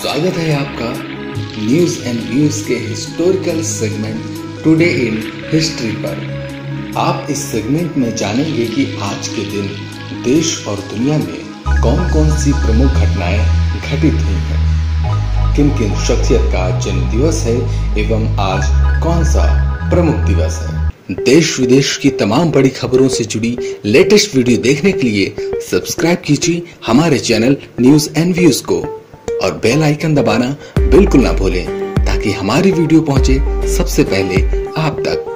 स्वागत है आपका न्यूज़ एंड व्यूज़ के historical segment today in history पर। आप इस सेगमेंट में जानेंगे कि आज के दिन देश और दुनिया में कौन कौन सी प्रमुख घटनाएँ घटित हुई हैं। किन किन शख्सियत का जन्म दिवस है एवं आज कौन सा प्रमुख दिवस है। देश विदेश की तमाम बड़ी खबरों से जुड़ी लेटेस्ट वीडियो देखने के लिए सब्सक्राइब कीजिए हमारे चैनल न्यूज़ एंड व्यूज़ को। और बेल आइकन दबाना बिल्कुल ना भूलें, ताकि हमारी वीडियो पहुँचे सबसे पहले आप तक।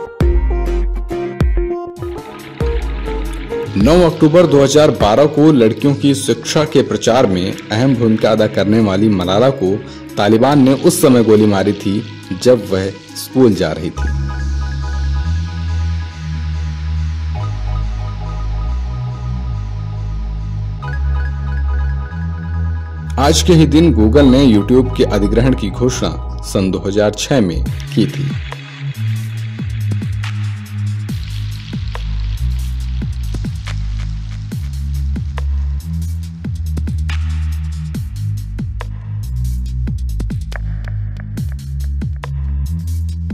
9 अक्टूबर 2012 को लड़कियों की शिक्षा के प्रचार में अहम भूमिका अदा करने वाली मलाला को तालिबान ने उस समय गोली मारी थी जब वह स्कूल जा रही थी। आज के ही दिन गूगल ने यूट्यूब के अधिग्रहण की घोषणा सन 2006 में की थी।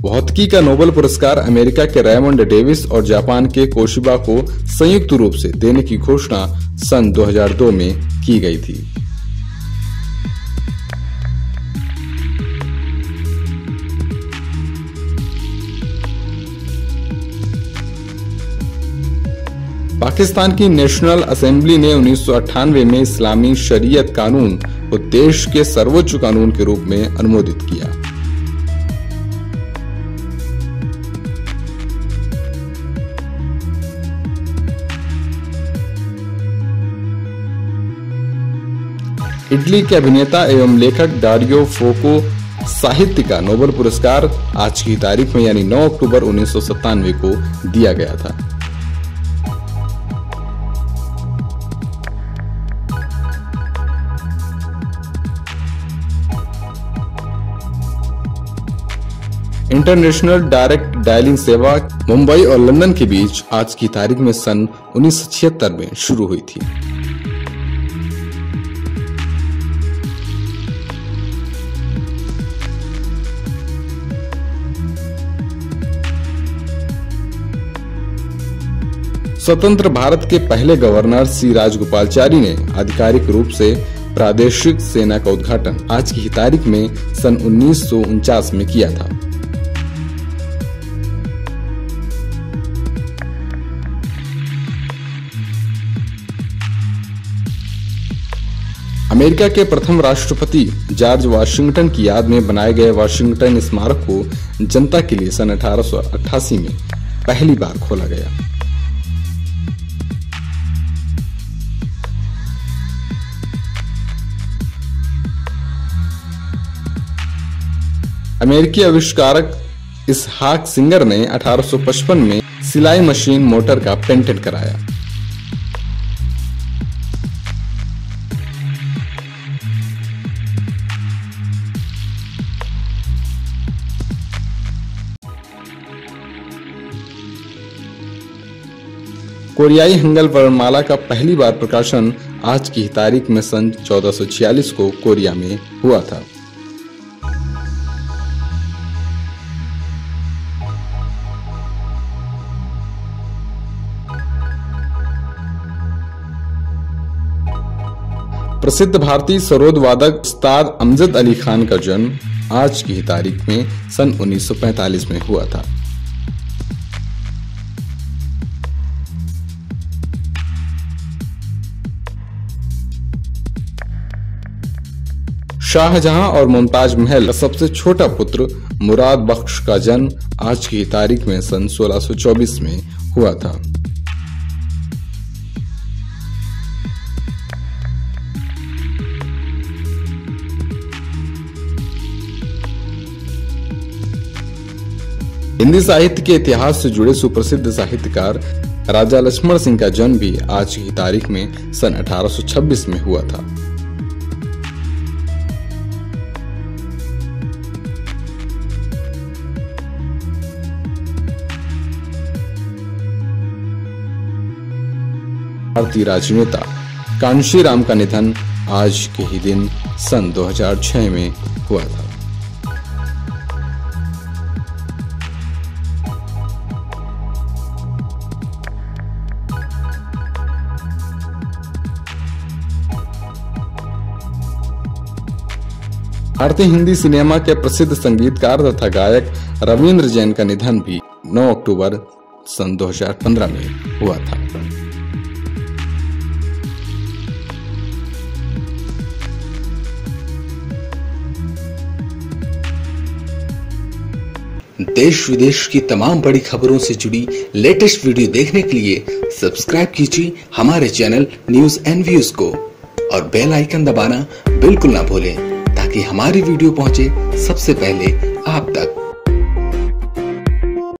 भौतिकी का नोबेल पुरस्कार अमेरिका के रेमंड डेविस और जापान के कोशिबा को संयुक्त रूप से देने की घोषणा सन 2002 में की गई थी। पाकिस्तान की नेशनल असेंबली ने उन्नीस सौ अट्ठानवे में इस्लामी शरीयत कानून को देश के सर्वोच्च कानून के रूप में अनुमोदित किया। इटली के अभिनेता एवं लेखक डारियो फोको साहित्य का नोबेल पुरस्कार आज की तारीख में, यानी 9 अक्टूबर उन्नीस सौ सत्तानवे को दिया गया था। इंटरनेशनल डायरेक्ट डायलिंग सेवा मुंबई और लंदन के बीच आज की तारीख में सन उन्नीस सौ छिहत्तर में शुरू हुई थी। स्वतंत्र भारत के पहले गवर्नर सी राजगोपालचारी ने आधिकारिक रूप से प्रादेशिक सेना का उद्घाटन आज की तारीख में सन उन्नीस सौ उनचास में किया था। अमेरिका के प्रथम राष्ट्रपति जॉर्ज वाशिंगटन की याद में बनाए गए वाशिंगटन स्मारक को जनता के लिए सन अठारह सौ अट्ठासी में पहली बार खोला गया। अमेरिकी आविष्कारक इसहाक सिंगर ने 1855 में सिलाई मशीन मोटर का पेटेंट कराया। कोरियाई हंगल वर्णमाला का पहली बार प्रकाशन आज की तारीख में सन 1446 को कोरिया में हुआ था। प्रसिद्ध भारतीय सरोद वादक उस्ताद अमजद अली खान का जन्म आज की तारीख में सन 1945 में हुआ था। शाहजहां और मुमताज़ महल का सबसे छोटा पुत्र मुराद बख्श का जन्म आज की तारीख में सन 1624 में हुआ था। हिंदी साहित्य के इतिहास से जुड़े सुप्रसिद्ध साहित्यकार राजा लक्ष्मण सिंह का जन्म भी आज की तारीख में सन 1826 में हुआ था। भारतीय राजनेता कांशी राम का निधन आज के ही दिन सन 2006 में हुआ था। भारतीय हिंदी सिनेमा के प्रसिद्ध संगीतकार तथा गायक रविंद्र जैन का निधन भी 9 अक्टूबर सन 2015 में हुआ था। देश विदेश की तमाम बड़ी खबरों से जुड़ी लेटेस्ट वीडियो देखने के लिए सब्सक्राइब कीजिए हमारे चैनल न्यूज़ एंड व्यूज़ को और बेल आइकन दबाना बिल्कुल ना भूलें ताकि हमारी वीडियो पहुँचे सबसे पहले आप तक।